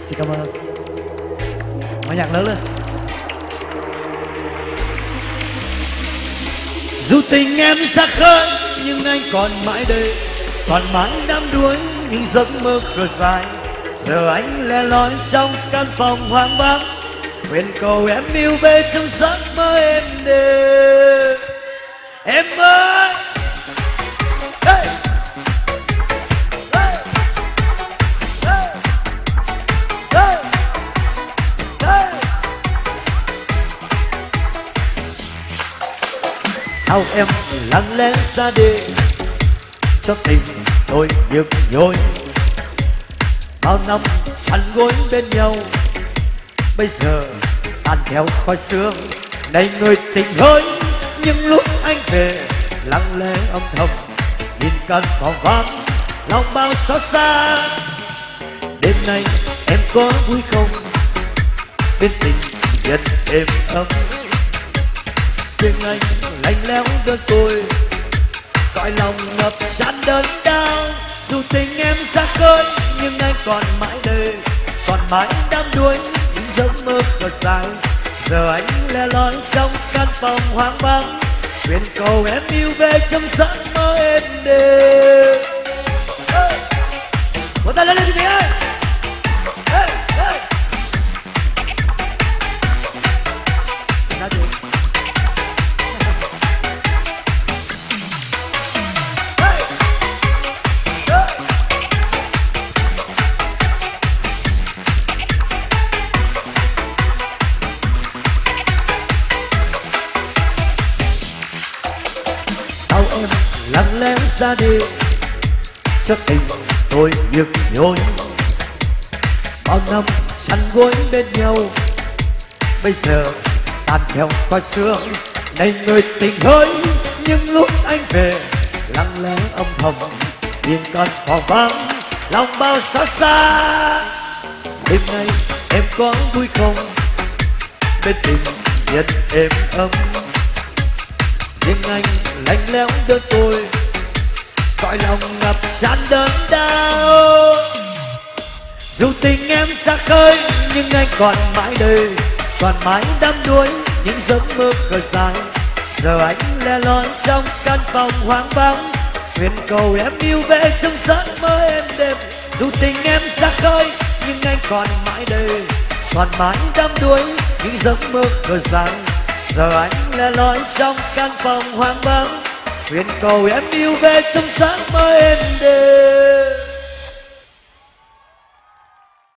Xin cảm ơn. Mở nhạc lớn lên. Dù tình em xa khơi Nhưng anh còn mãi đây. Còn mãi đắm đuối, Những giấc mơ khờ dài Giờ anh lẻ loi trong căn phòng hoang vắng. Nguyện cầu em yêu về trong giấc mơ em đêm Em ơi hey! Hey! Hey! Hey! Hey! Sao em lặng lẽ ra đi, Cho tình tôi nhức nhối Bao năm chăn gối bên nhau Bây giờ, tan theo khói sương Này người tình ơi Những lúc anh về, Lặng lẽ âm thầm, Nhìn căn phòng vắng Lòng bao xót xa. Đêm nay em có vui không? Bên tình biết êm ấm. Riêng anh lạnh lẽo đơn côi cõi lòng ngập tràn đớn đau. Dù tình em xa khơi, nhưng anh còn mãi đây, còn mãi đắm đuối giấc mơ còn dài giờ anh lẻ loi trong căn phòng hoang vắng nguyện cầu em yêu về trong giấc mơ êm đềm. Lặng lẽ ra đi. Cho tình tôi nhức nhối. Bao năm chăn gối bên nhau. Bây giờ tan theo khói sương Này người tình ơi Nhưng lúc anh về, Lặng lẽ âm thầm Nhìn con phòng vắng Lòng bao xót xa, Đêm nay em có vui không? Bên tình biết êm ấm riêng anh, lạnh lẽo đơn tôi. Cõi lòng ngập tràn đớn đau. Dù tình em xa khơi, nhưng anh còn mãi đây còn mãi đắm đuối những giấc mơ khởi dài. Giờ anh lẻ loi trong căn phòng hoang vắng. Nguyện cầu em yêu về trong giấc mơ em đêm dù tình em xa khơi, nhưng anh còn mãi đây còn mãi đắm đuối những giấc mơ khởi dài giờ anh lẻ loi trong căn phòng hoang vắng nguyện cầu em yêu về trong sáng mơ em đêm